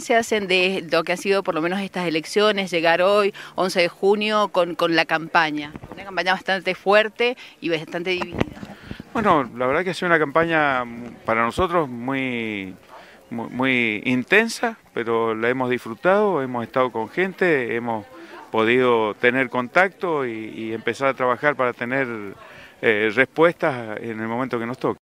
se hacen de lo que ha sido por lo menos estas elecciones, llegar hoy, 11 de junio, con, con la campaña? Una campaña bastante fuerte y bastante dividida. Bueno, la verdad que ha sido una campaña para nosotros muy, muy, intensa, pero la hemos disfrutado, hemos estado con gente, hemos podido tener contacto y, empezar a trabajar para tener eh, respuestas en el momento que nos toque.